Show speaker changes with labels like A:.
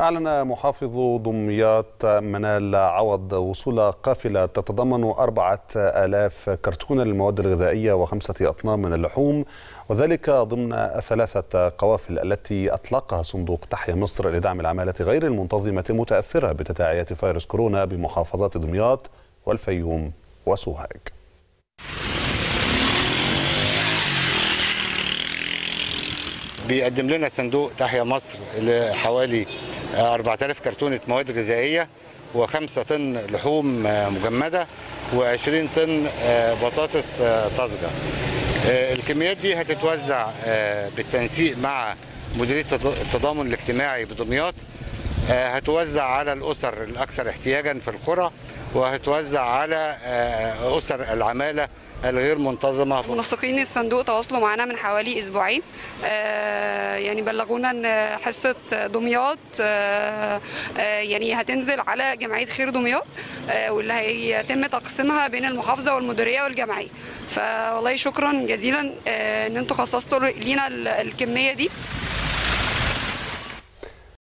A: أعلن محافظ دمياط منال عوض وصول قافلة تتضمن أربعة آلاف كرتون للمواد الغذائية وخمسة أطنان من اللحوم وذلك ضمن الثلاثة قوافل التي أطلقها صندوق تحيا مصر لدعم العمالة غير المنتظمة المتأثرة بتداعيات فيروس كورونا بمحافظات دمياط والفيوم وسوهاج.
B: بيقدم لنا صندوق تحيا مصر لحوالي 4000 كرتونة مواد غذائية و5 طن لحوم مجمدة و20 طن بطاطس طازجة. الكميات دي هتتوزع بالتنسيق مع مديرية التضامن الاجتماعي بدمياط هتوزع على الأسر الأكثر احتياجا في القرى وهتوزع على أسر العمالة الغير منتظمة.
C: منسقين الصندوق تواصلوا معنا من حوالي أسبوعين. آه يعني بلغونا إن حصة دمياط آه آه يعني هتنزل على جمعية خير دمياط واللي هيتم تقسيمها بين المحافظة والمديرية والجمعية. فوالله شكرا جزيلا إن أنتم خصصتوا لينا الكمية دي.